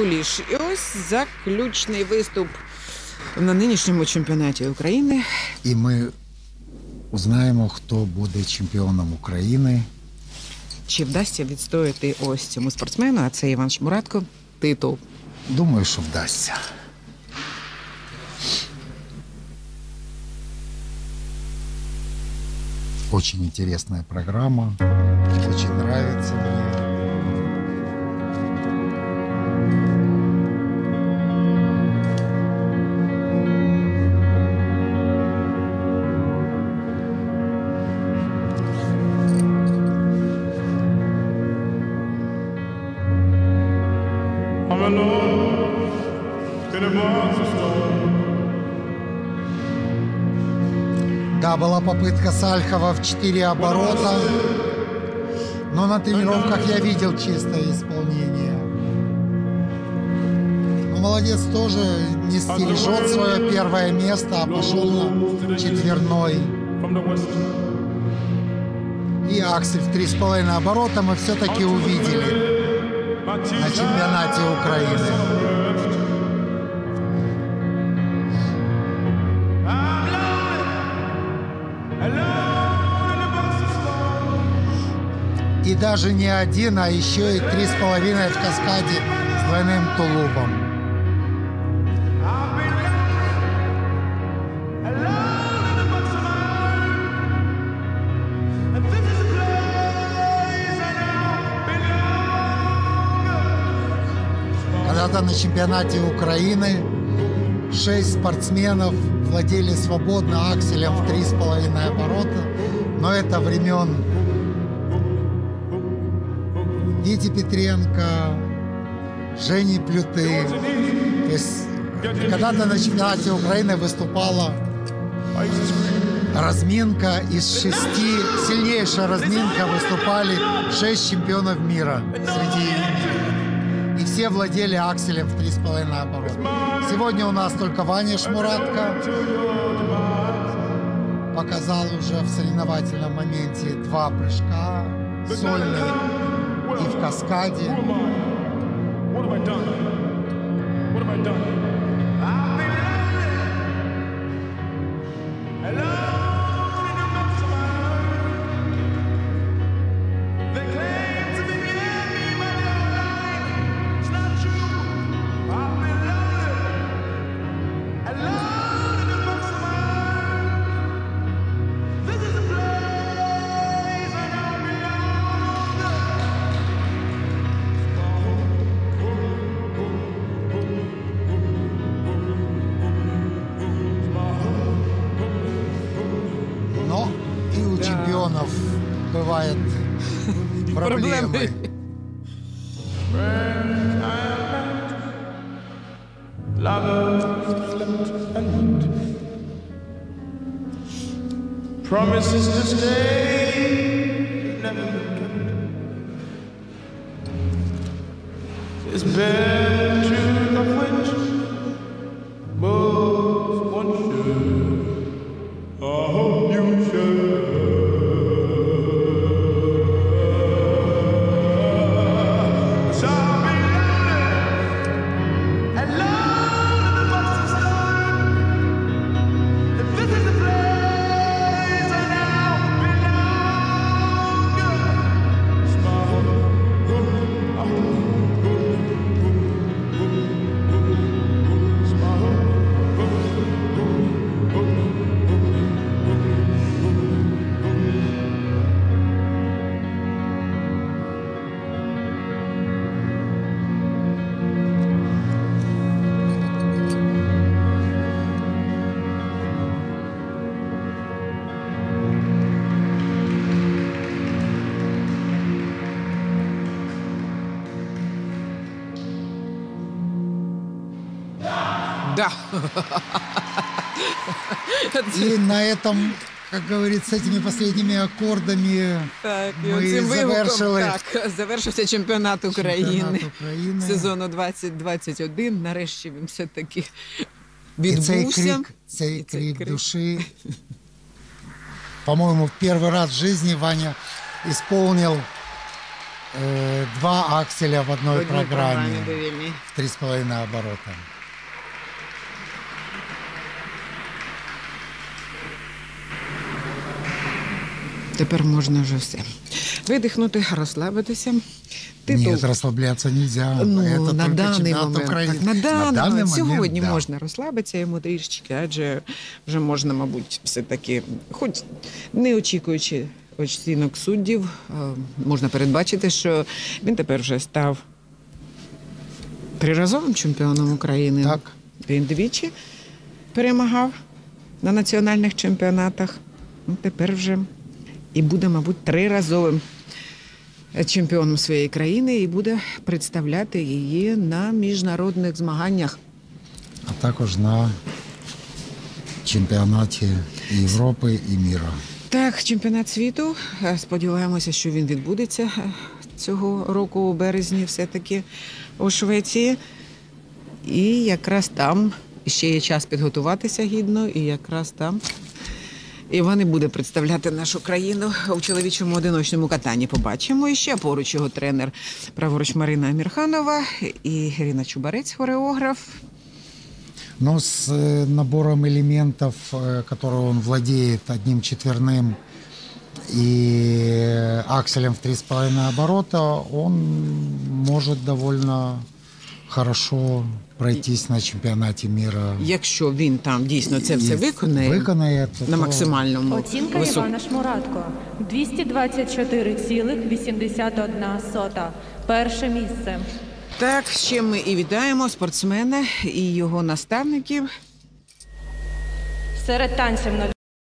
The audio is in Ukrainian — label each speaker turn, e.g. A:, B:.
A: Куліш. І ось заключний виступ на нинішньому чемпіонаті України.
B: І ми узнаємо, хто буде чемпіоном України.
A: Чи вдасться відстояти ось цьому спортсмену, а це Іван Шмуратко, титул.
B: Думаю, що вдасться. Очень интересная программа. Очень нравится мне. Да, была попытка Сальхова в 4 оборота. Но на тренировках я видел чистое исполнение. Ну, молодец тоже не стережет свое первое место, а пошел на четверной. И Аксель в три с половиной оборота мы все-таки увидели на чемпионате Украины. И даже не один, а еще и три с половиной в каскаде с двойным тулупом. Когда-то на чемпионате Украины шесть спортсменов владели свободно акселем в три с половиной оборота. Но это времен Вити Петренко, Жени Плюты. То есть когда-то на чемпионате Украины выступала разминка из шести, сильнейшая разминка выступали шесть чемпионов мира среди и все владели акселем в три с половиной оборота. Сегодня у нас только Ваня Шмуратко показал уже в соревновательном моменте два прыжка, сольный и в каскаде.
C: What have I done? What have I done?
B: бывают проблемы.
A: Проблеми.
C: Lovers slept and promises to stay never kept. This bare truth of
A: Да.
B: И на этом, как говорится, этими последними аккордами
A: Так, і
B: Ми
A: оцим вигуком
B: завершили
A: так, завершився чемпіонат України
B: чемпіонат України.
A: сезону 2021. Нарешті він все-таки
B: І цей
A: відбувся.
B: крик, цей
A: І цей
B: крик
A: крик.
B: души. По-моему, в первый раз в жизни Ваня исполнил Э, Два акселя в
A: В
B: одной
A: одній
B: программе
A: довільній.
B: в три с половиной оборота.
A: Тепер можна вже все. Видихнути, розслабитися. Титул.
B: Нет, расслабляться нельзя.
A: Ну,
B: Это
A: на даний момент, так, на даний, момент, сьогодні
B: да.
A: можна розслабитися йому трішечки, адже вже можна, мабуть, все-таки, хоч не очікуючи оцінок суддів, е, можна передбачити, що він тепер вже став триразовим чемпіоном України.
B: Так.
A: Він двічі перемагав на національних чемпіонатах. Ну, тепер вже і буде, мабуть, триразовим чемпіоном своєї країни і буде представляти її на міжнародних змаганнях.
B: А також на чемпіонаті Європи і міра.
A: Так, чемпіонат світу. е, Сподіваємося, що він відбудеться е, цього року у березні, все-таки у Швеції. І якраз там ще є час підготуватися гідно, і якраз там Іван і буде представляти нашу країну у чоловічому одиночному катанні. Побачимо. І ще поруч його тренер праворуч Марина Амірханова і Ірина Чубарець, хореограф.
B: Но с э, набором элементов, э, которые он владеет одним четверным и акселем в три с половиной оборота, он может довольно хорошо пройтись на чемпионате мира.
A: Якщо він там дійсно це все виконає
B: Виконає,
A: на максимальному
D: Оцінка
A: високому.
D: Івана Шмуратко 224,81. Перше місце.
A: Так, ще ми і вітаємо спортсмена і його наставників.
D: Серед танців на